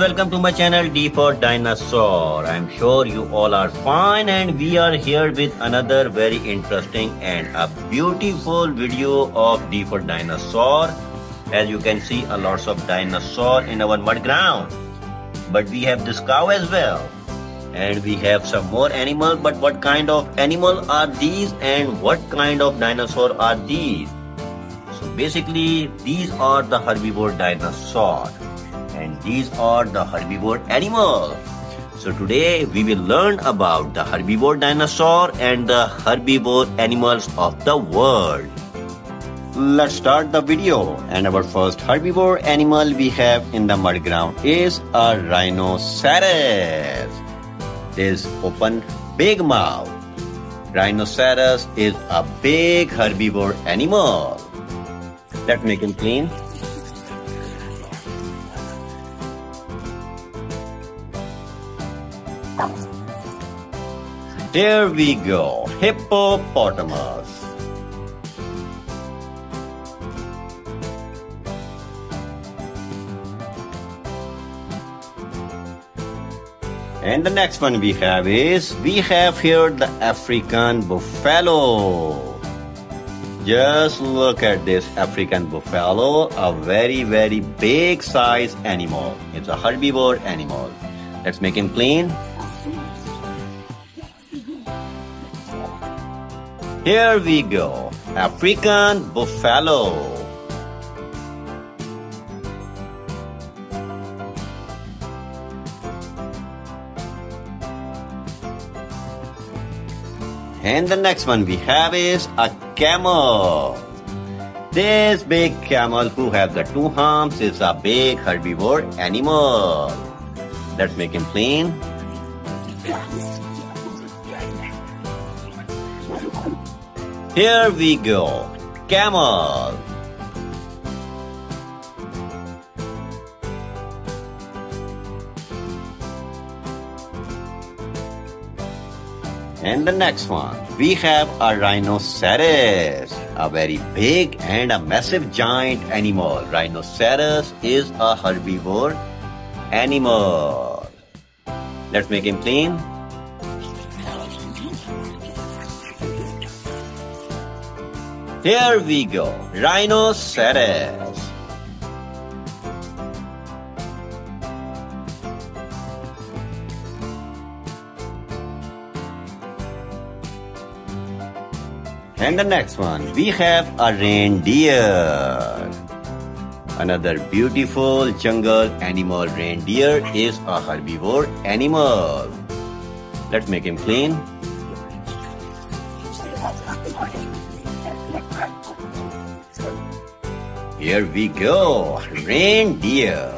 welcome to my channel D for Dinosaur. I'm sure you all are fine and we are here with another very interesting and a beautiful video of D for Dinosaur. As you can see, a lots of dinosaur in our mud ground. But we have this cow as well. And we have some more animal, but what kind of animal are these and what kind of dinosaur are these? So basically, these are the herbivore dinosaur and these are the herbivore animals. So today we will learn about the herbivore dinosaur and the herbivore animals of the world. Let's start the video and our first herbivore animal we have in the mud ground is a rhinoceros. This open big mouth. Rhinoceros is a big herbivore animal. Let's make him clean. There we go, hippopotamus. And the next one we have is, we have here the African buffalo. Just look at this African buffalo, a very, very big size animal. It's a herbivore animal. Let's make him clean. Here we go. African buffalo. And the next one we have is a camel. This big camel who has the two humps is a big herbivore animal. Let's make him clean. Here we go. Camel. And the next one, we have a rhinoceros, a very big and a massive giant animal. Rhinoceros is a herbivore animal. Let's make him clean. Here we go, rhinoceros. And the next one, we have a reindeer. Another beautiful jungle animal reindeer is a herbivore animal. Let's make him clean. Here we go, reindeer.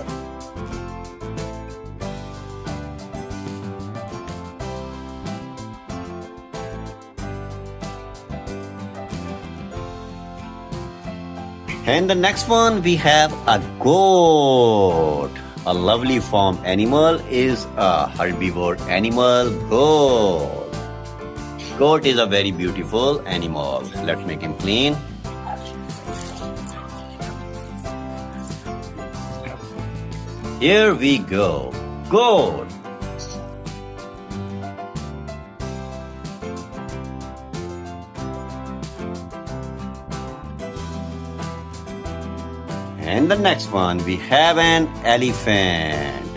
And the next one we have a goat. A lovely farm animal is a herbivore animal, goat. Goat is a very beautiful animal. Let's make him clean. Here we go. Goat. And the next one, we have an elephant,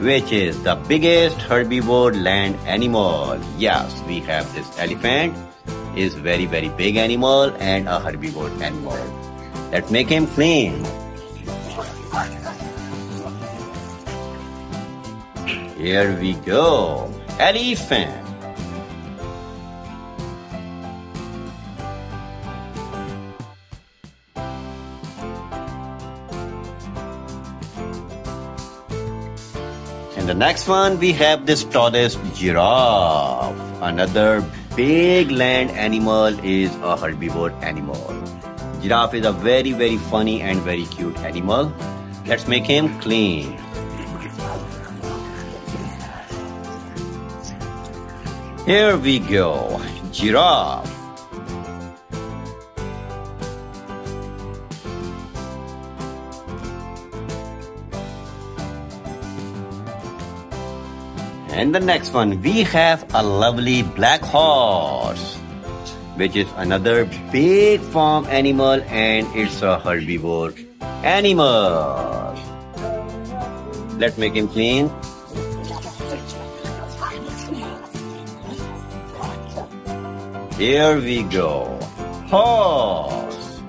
which is the biggest herbivore land animal. Yes, we have this elephant, is very very big animal and a herbivore animal. Let's make him clean. Here we go. Elephant. The next one we have this tallest giraffe. Another big land animal is a herbivore animal. Giraffe is a very very funny and very cute animal. Let's make him clean. Here we go. Giraffe. And the next one, we have a lovely black horse, which is another big farm animal and it's a herbivore animal. Let's make him clean. Here we go. Horse.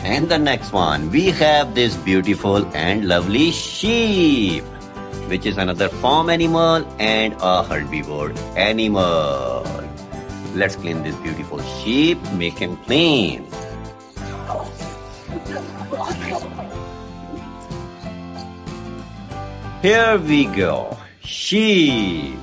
And the next one, we have this beautiful and lovely sheep, which is another farm animal and a herbivore animal. Let's clean this beautiful sheep, make him clean. Here we go. Sheep.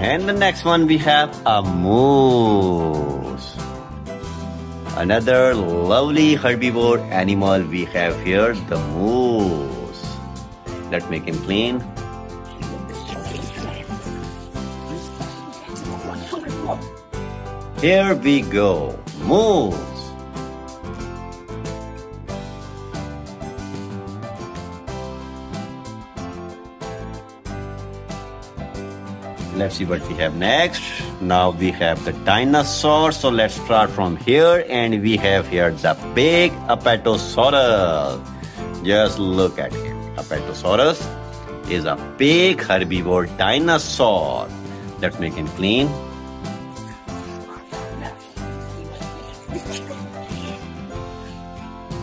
And the next one we have a moose. Another lovely herbivore animal we have here, the moose. Let's make him clean. Here we go. Moose. Let's see what we have next. Now we have the dinosaur. So let's start from here and we have here the big Apatosaurus. Just look at him. Apatosaurus is a big herbivore dinosaur. Let's make him clean.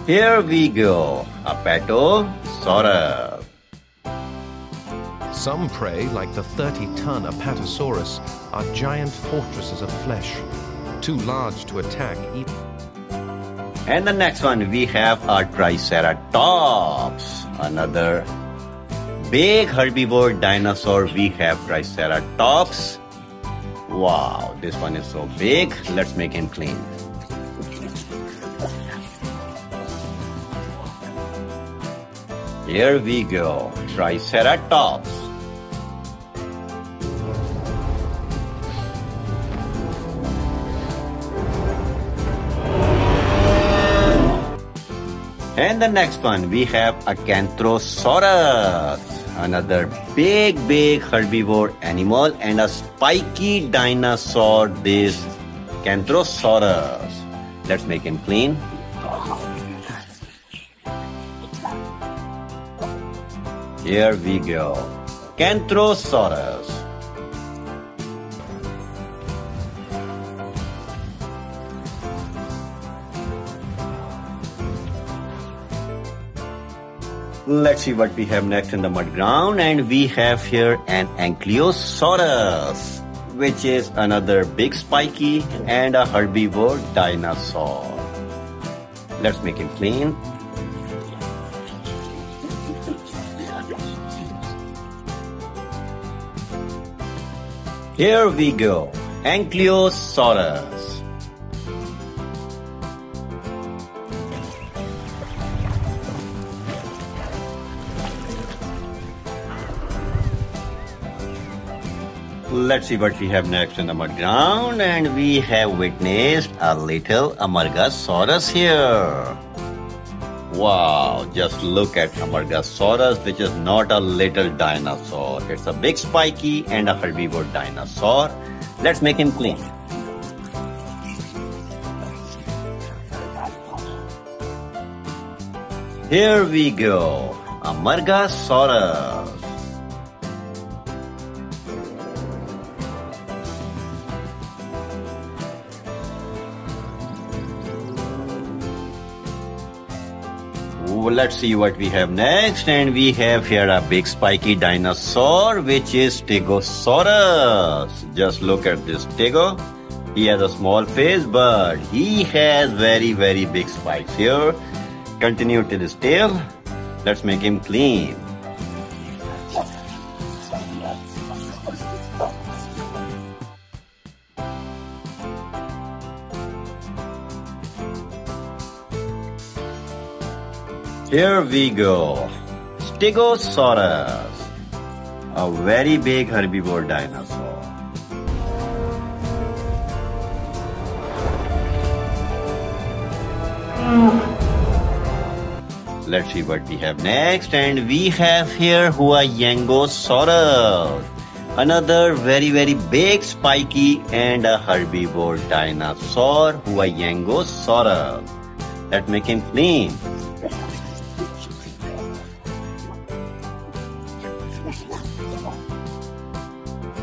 Here we go, Apatosaurus. Some prey, like the 30-ton Apatosaurus, are giant fortresses of flesh, too large to attack even. And the next one, we have our Triceratops, another big herbivore dinosaur. We have Triceratops. Wow, this one is so big. Let's make him clean. Here we go, Triceratops. And the next one, we have Acanthosaurus, another big, big herbivore animal and a spiky dinosaur, this Acanthosaurus. Let's make him clean. Here we go. Acanthosaurus. Let's see what we have next in the mud ground and we have here an Ankylosaurus which is another big spiky and a herbivore dinosaur. Let's make him clean. Here we go, Ankylosaurus. Let's see what we have next in the mud ground and we have witnessed a little Amargasaurus here. Wow, just look at Amargasaurus, which is not a little dinosaur. It's a big spiky and a herbivore dinosaur. Let's make him clean. Here we go, Amargasaurus. Let's see what we have next. And we have here a big spiky dinosaur which is stegosaurus. Just look at this stego he has a small face but he has very very big spikes here. Continue to his tail. Let's make him clean Here we go. Stegosaurus, a very big herbivore dinosaur. Let's see what we have next. And we have here Huayangosaurus. Another very very big spiky and a herbivore dinosaur Huayangosaurus. Let's make him clean.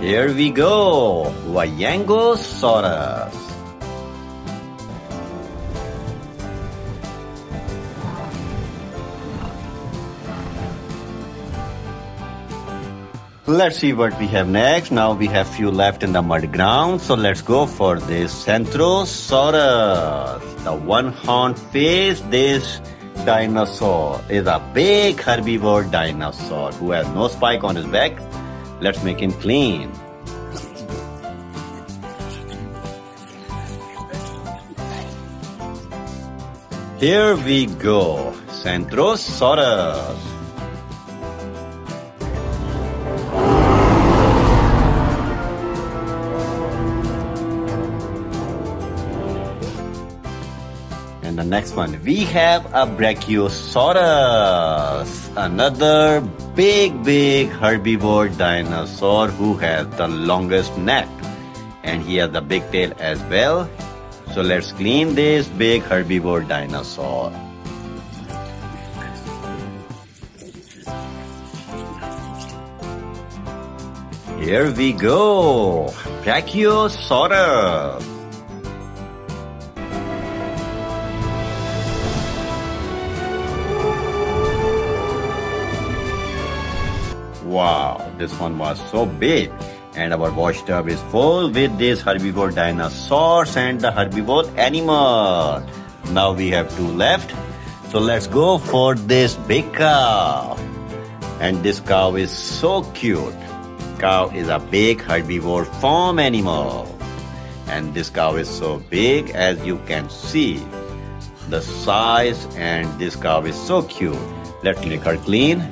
Here we go, Huayangosaurus. Let's see what we have next. Now we have few left in the mud ground. So let's go for this Centrosaurus. The one horn face this dinosaur is a big herbivore dinosaur who has no spike on his back. Let's make him clean. Here we go. Centrosaurus. And the next one, we have a Brachiosaurus, another big, big herbivore dinosaur who has the longest neck. And he has the big tail as well. So let's clean this big herbivore dinosaur. Here we go, Brachiosaurus. Wow, this one was so big. And our washtub is full with these herbivore dinosaurs and the herbivore animal. Now we have two left. So let's go for this big cow. And this cow is so cute. Cow is a big herbivore farm animal. And this cow is so big as you can see. The size and this cow is so cute. Let's make her clean.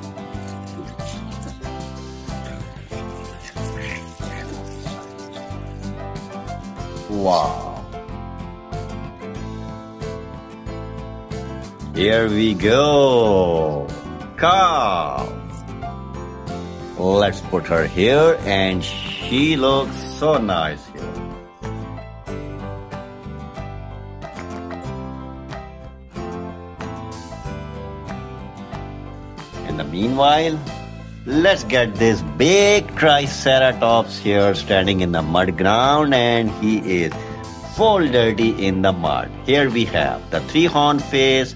Here we go. Cow. Let's put her here and she looks so nice here. In the meanwhile, Let's get this big Triceratops here standing in the mud ground and he is full dirty in the mud. Here we have the three horn face.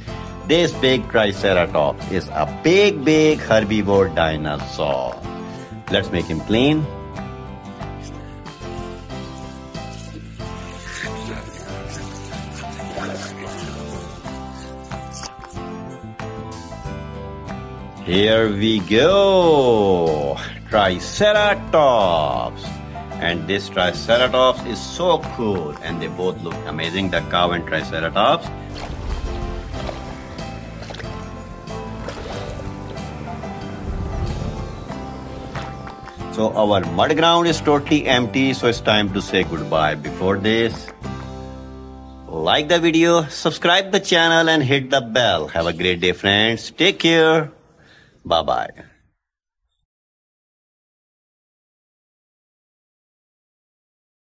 This big Triceratops is a big, big herbivore dinosaur. Let's make him clean. Here we go! Triceratops! And this Triceratops is so cool and they both look amazing, the cow and Triceratops. So our mud ground is totally empty, so it's time to say goodbye. Before this, like the video, subscribe the channel and hit the bell. Have a great day friends. Take care. Bye bye.